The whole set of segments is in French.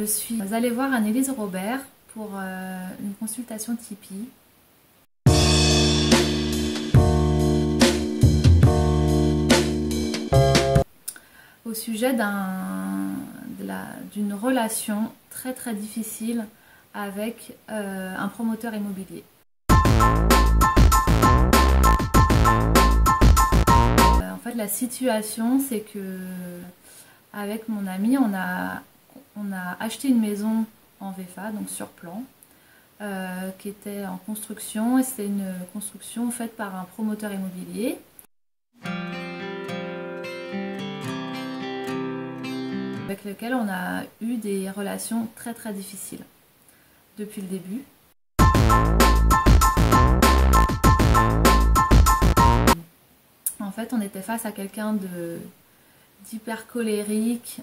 Je suis allée voir Annelise Robert pour euh, une consultation Tipeee. Au sujet d'une relation très très difficile avec euh, un promoteur immobilier. Euh, en fait, la situation, c'est que avec mon ami, on a, on a acheté une maison en VFA, donc sur plan, euh, qui était en construction. Et c'est une construction faite par un promoteur immobilier. avec lequel on a eu des relations très très difficiles depuis le début. En fait, on était face à quelqu'un d'hyper colérique,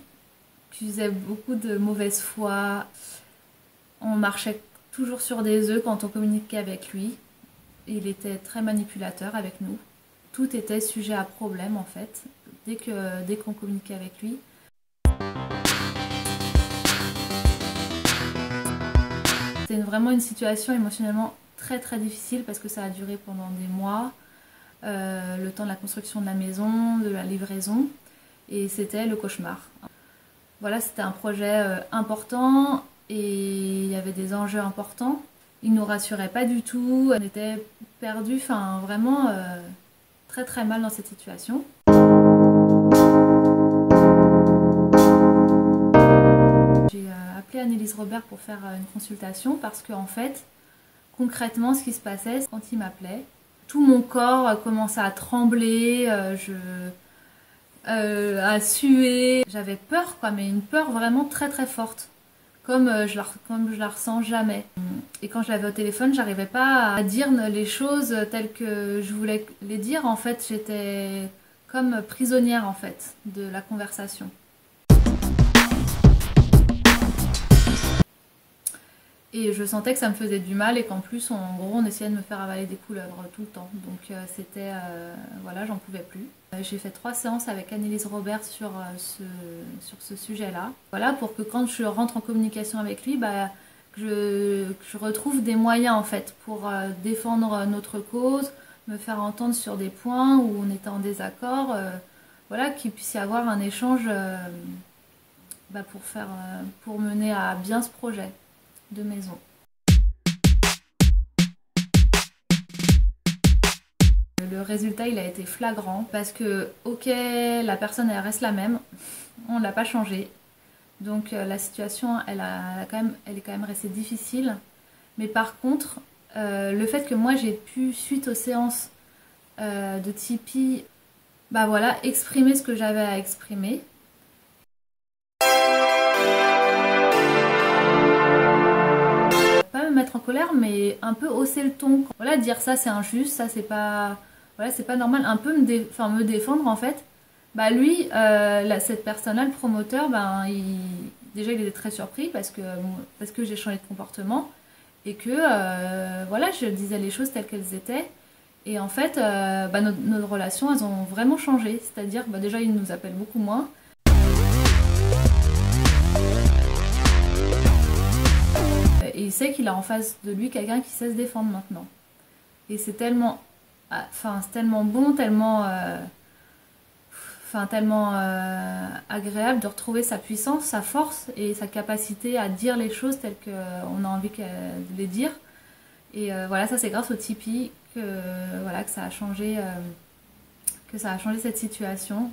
qui faisait beaucoup de mauvaise foi. On marchait toujours sur des œufs quand on communiquait avec lui. Il était très manipulateur avec nous. Tout était sujet à problème en fait, dès qu'on dès communiquait avec lui. C'était vraiment une situation émotionnellement très très difficile parce que ça a duré pendant des mois, euh, le temps de la construction de la maison, de la livraison, et c'était le cauchemar. Voilà, c'était un projet euh, important et il y avait des enjeux importants. Il nous rassurait pas du tout, on était perdus, enfin vraiment euh, très très mal dans cette situation. Annelise Robert pour faire euh, une consultation parce que en fait, concrètement, ce qui se passait quand il m'appelait, tout mon corps euh, commençait à trembler, euh, à suer. J'avais peur, quoi, mais une peur vraiment très très forte, comme je la, comme je la ressens jamais. Et quand je l'avais au téléphone, j'arrivais pas à dire les choses telles que je voulais les dire. En fait, j'étais comme prisonnière en fait de la conversation. Et je sentais que ça me faisait du mal et qu'en plus, en gros, on essayait de me faire avaler des couleuvres tout le temps. Donc euh, c'était, euh, voilà, j'en pouvais plus. Euh, j'ai fait trois séances avec Annelise Robert sur ce, sur ce sujet-là. Voilà, pour que quand je rentre en communication avec lui, bah, je, je retrouve des moyens en fait pour défendre notre cause, me faire entendre sur des points où on était en désaccord. voilà, qu'il puisse y avoir un échange bah, pour, faire, pour mener à bien ce projet de maison. Le résultat, il a été flagrant parce que, ok, la personne, reste la même, on ne l'a pas changé. Donc euh, la situation, elle est quand même restée difficile. Mais par contre, euh, le fait que moi, j'ai pu, suite aux séances euh, de Tipeee, bah voilà, exprimer ce que j'avais à exprimer, mais un peu hausser le ton. Voilà, dire ça c'est injuste, ça c'est pas, voilà, pas normal. Un peu me, me défendre en fait. Bah lui, euh, cette personne-là, le promoteur, ben il... déjà il était très surpris parce que parce que j'ai changé de comportement et que euh, voilà, je disais les choses telles qu'elles étaient. Et en fait, euh, bah, nos, nos, relations, elles ont vraiment changé. C'est-à-dire, bah, déjà, il nous appelle beaucoup moins. Et il sait qu'il a en face de lui quelqu'un qui sait se défendre maintenant. Et c'est tellement, ah, enfin, c'est tellement bon, tellement, euh, enfin, tellement euh, agréable de retrouver sa puissance, sa force et sa capacité à dire les choses telles qu'on a envie de les dire. Et euh, voilà, ça c'est grâce au Tipeee que, voilà, que ça a changé, que ça a changé cette situation.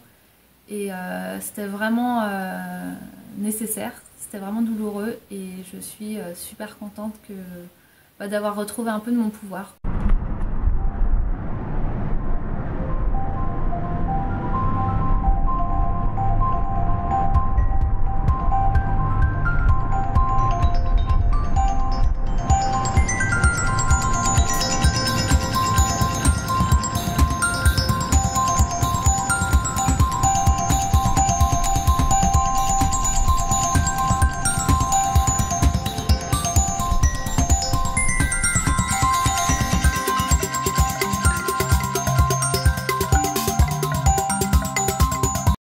Et c'était vraiment nécessaire, c'était vraiment douloureux et je suis euh, super contente bah, d'avoir retrouvé un peu de mon pouvoir.